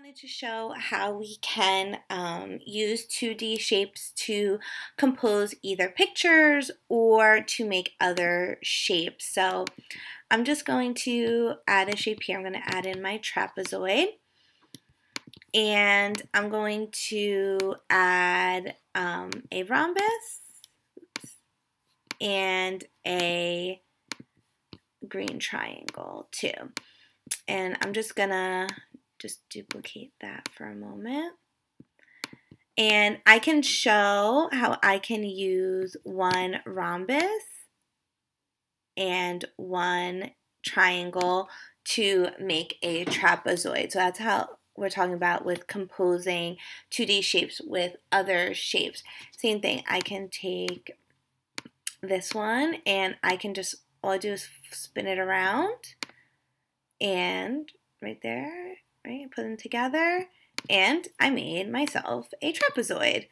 wanted to show how we can um, use 2D shapes to compose either pictures or to make other shapes. So I'm just going to add a shape here. I'm going to add in my trapezoid. And I'm going to add um, a rhombus and a green triangle too. And I'm just going to just duplicate that for a moment. And I can show how I can use one rhombus and one triangle to make a trapezoid. So that's how we're talking about with composing 2D shapes with other shapes. Same thing, I can take this one and I can just, all I do is spin it around and right there? Put them together, and I made myself a trapezoid,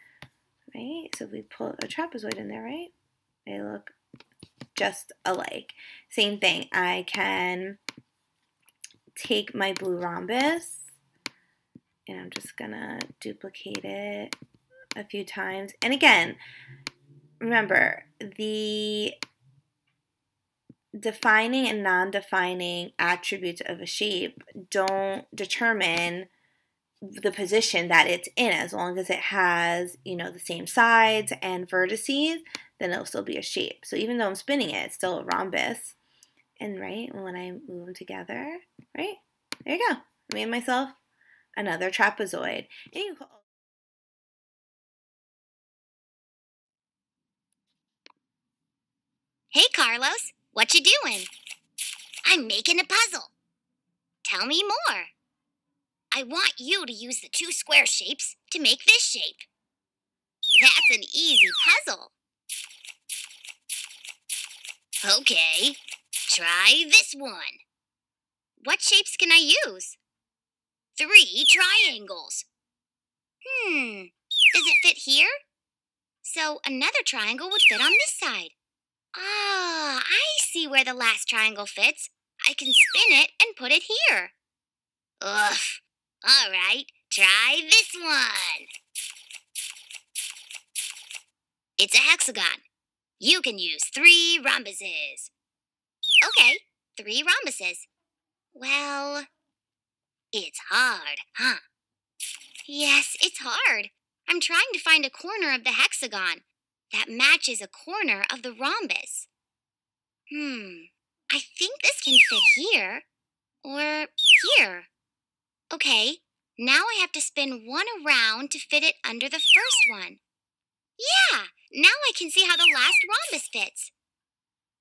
right? So we put a trapezoid in there, right? They look just alike. Same thing, I can take my blue rhombus, and I'm just gonna duplicate it a few times. And again, remember, the defining and non-defining attributes of a shape don't determine the position that it's in. As long as it has you know the same sides and vertices then it'll still be a shape so even though I'm spinning it it's still a rhombus. And right when I move them together right there you go. I made myself another trapezoid. Hey Carlos what you doing? I'm making a puzzle. Tell me more. I want you to use the two square shapes to make this shape. That's an easy puzzle. Okay, try this one. What shapes can I use? Three triangles. Hmm, does it fit here? So another triangle would fit on this side. Ah, I see where the last triangle fits. I can spin it and put it here. Ugh. All right, try this one. It's a hexagon. You can use three rhombuses. Okay, three rhombuses. Well, it's hard, huh? Yes, it's hard. I'm trying to find a corner of the hexagon that matches a corner of the rhombus. Hmm, I think this can fit here or here. Okay, now I have to spin one around to fit it under the first one. Yeah, now I can see how the last rhombus fits.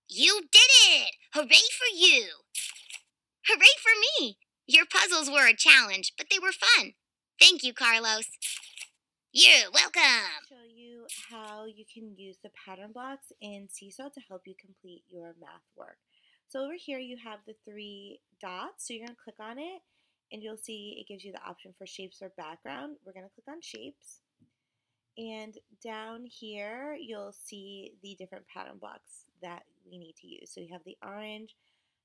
You did it! Hooray for you! Hooray for me! Your puzzles were a challenge, but they were fun. Thank you, Carlos. You're welcome. How you can use the pattern blocks in Seesaw to help you complete your math work. So over here you have the three dots. So you're going to click on it and you'll see it gives you the option for shapes or background. We're going to click on shapes. And down here you'll see the different pattern blocks that we need to use. So you have the orange,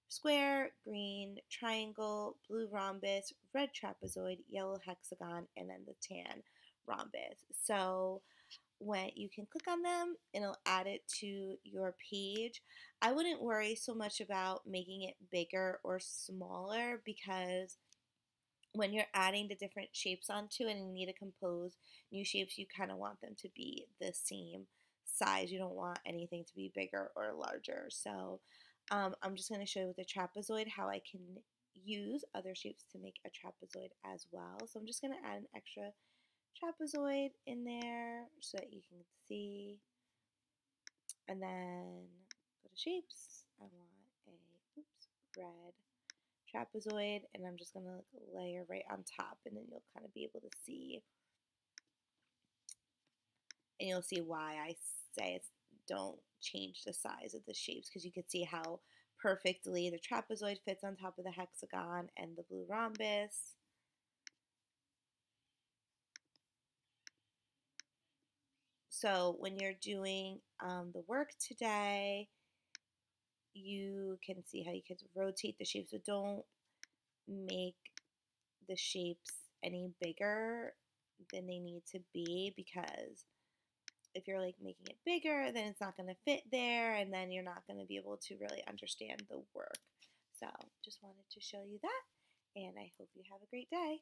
square, green, triangle, blue rhombus, red trapezoid, yellow hexagon, and then the tan rhombus. So when you can click on them and it'll add it to your page. I wouldn't worry so much about making it bigger or smaller because when you're adding the different shapes onto it and you need to compose new shapes, you kind of want them to be the same size. You don't want anything to be bigger or larger. So um, I'm just going to show you with the trapezoid how I can use other shapes to make a trapezoid as well. So I'm just going to add an extra trapezoid in there so that you can see. And then go to shapes. I want a oops, red trapezoid and I'm just going to layer right on top and then you'll kind of be able to see and you'll see why I say it's don't change the size of the shapes because you can see how perfectly the trapezoid fits on top of the hexagon and the blue rhombus So when you're doing um, the work today, you can see how you can rotate the shapes, but don't make the shapes any bigger than they need to be because if you're like making it bigger, then it's not going to fit there and then you're not going to be able to really understand the work. So just wanted to show you that and I hope you have a great day.